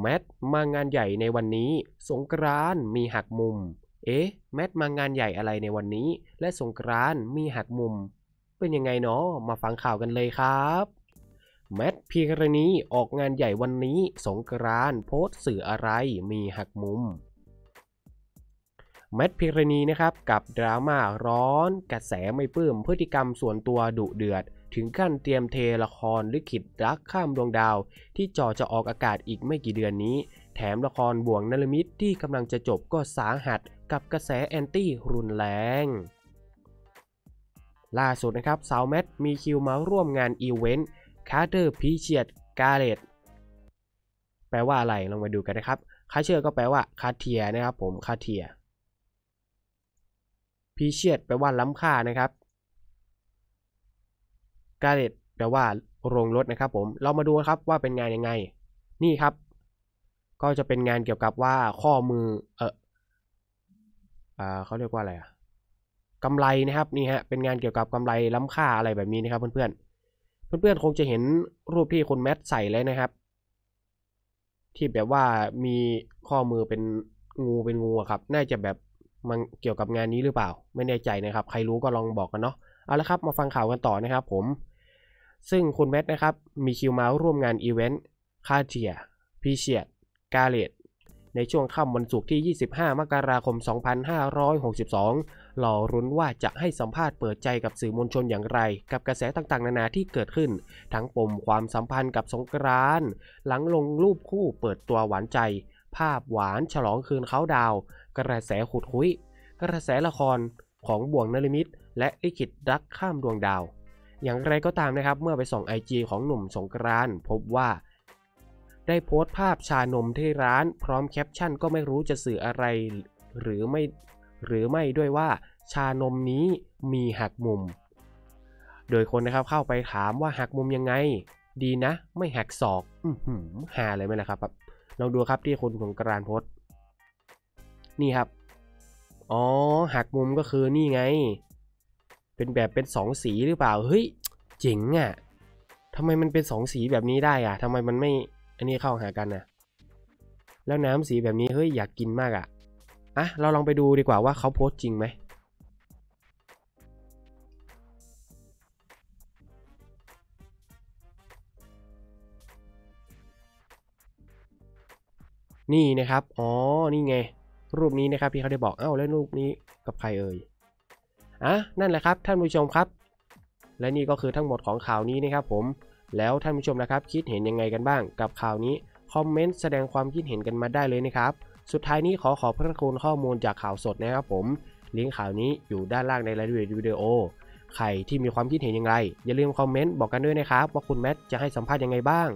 แมทมางานใหญ่ในวันนี้ สงกรานต์มีหักมุม เอ๊ะ แมทมางานใหญ่อะไรในวันนี้ และสงกรานต์มีหักมุม เป็นยังไงเนาะมาฟังข่าวกันเลยครับแมทพีรณีออกงานใหญ่วันนี้ สงกรานต์โพสต์สื่ออะไรมีหักมุม แมทพิรณีนะครับกับดราม่าร้อน กระแสไม่ปลื้มพฤติกรรมส่วนตัวดุเดือด ถึงขั้นเตรียมเทละครลิขิตรักข้ามดวงดาว ที่จ่อจะออกอากาศอีกไม่กี่เดือนนี้ แถมละครบ่วงนฤมิตที่กำลังจะจบก็สาหัส กับกระแสแอนตี้รุนแรงล่าสุดนะครับสาวแมทมีคิวมาร่วมงานอีเวนต์ Cartier Precious Garage แปลว่าอะไรลองมาดูกันนะครับ Cartier ก็แปลว่า Cartier นะครับผม Cartier Precious แปลว่าล้ำค่านะครับกาเลตแปลว่าโรงรถนะครับผมเรามาดูครับว่าเป็นงานยังไง นี่ครับ ก็จะเป็นงานเกี่ยวกับว่าข้อมือเอออ่าเขาเรียกว่าอะไรอะกำไรนะครับนี่ฮะเป็นงานเกี่ยวกับกำไรล้ำค่าอะไรแบบนี้นะครับ เพื่อนๆเพื่อนๆคงจะเห็นรูปที่คุณแมทใส่เลยนะครับ ที่แบบว่ามีข้อมือเป็นงูเป็นงูอะครับ น่าจะแบบ มันเกี่ยวกับงานนี้หรือเปล่า ไม่แน่ใจนะครับ ใครรู้ก็ลองบอกกันเนาะเอาละครับมาฟังข่าวกันต่อนะครับผม ซึ่งคุณแมทนะครับ มีคิวมาร่วมงานอีเวนต์ Cartier Precious Garage ในช่วงค่ำวันศุกร์ที่ 25 มกราคม 2562รอลุ้นว่าจะให้สัมภาษณ์เปิดใจกับสื่อมวลชนอย่างไร กับกระแสต่างๆ นานาที่เกิดขึ้น ทั้งปมความสัมพันธ์กับสงกรานต์หลังลงรูปคู่เปิดตัวหวานใจ ภาพหวานฉลองคืนเขาดาว กระแสขุดคุ้ย กระแสละครของบ่วงนฤมิต และลิขิตรักข้ามดวงดาว อย่างไรก็ตามนะครับ เมื่อไปส่องไอจีของหนุ่มสงกรานต์พบว่า ได้โพสต์ภาพชานมที่ร้านพร้อมแคปชั่นก็ไม่รู้จะสื่ออะไร หรือไม่หรือไม่ด้วยว่า ชานมนี้มีหักมุม โดยคนนะครับเข้าไปถามว่าหักมุมยังไง ดีนะ ไม่หักศอก อืหือหาเลยไหมล่ะครับครับลองดูครับที่คนของกรานโพสต์ นี่ครับ อ๋อ หักมุมก็คือนี่ไง เป็นแบบเป็นสองสีหรือเปล่า เฮ้ย เจ๋งอะ่ะทำไมมันเป็นสองสีแบบนี้ได้อะ่ะทำไมมันไม่ อันนี้เข้าหากันน่ะแล้วน้ำสีแบบนี้เฮ้ยอยากกินมากอะ่ะอะ เราลองไปดูดีกว่าว่าเขาโพสต์จริงไหมนี่นะครับ อ๋อ นี่ไง รูปนี้นะครับที่เขาได้บอกเอ้าแล้วรูปนี้กับใครเอ่ยอะนั่นแหละครับท่านผู้ชมครับ และนี่ก็คือทั้งหมดของข่าวนี้นะครับผมแล้วท่านผู้ชมนะครับ คิดเห็นยังไงกันบ้างกับข่าวนี้คอมเมนต์แสดงความคิดเห็นกันมาได้เลยนะครับ สุดท้ายนี้ขอขอบพระคุณข้อมูลจากข่าวสดนะครับผมลิงก์ข่าวนี้อยู่ด้านล่างในรายละเอียดวิดีโอใครที่มีความคิดเห็นอย่างไร อย่าลืมคอมเมนต์บอกกันด้วยนะครับ ว่าคุณแมทจะให้สัมภาษณ์ยังไงบ้าง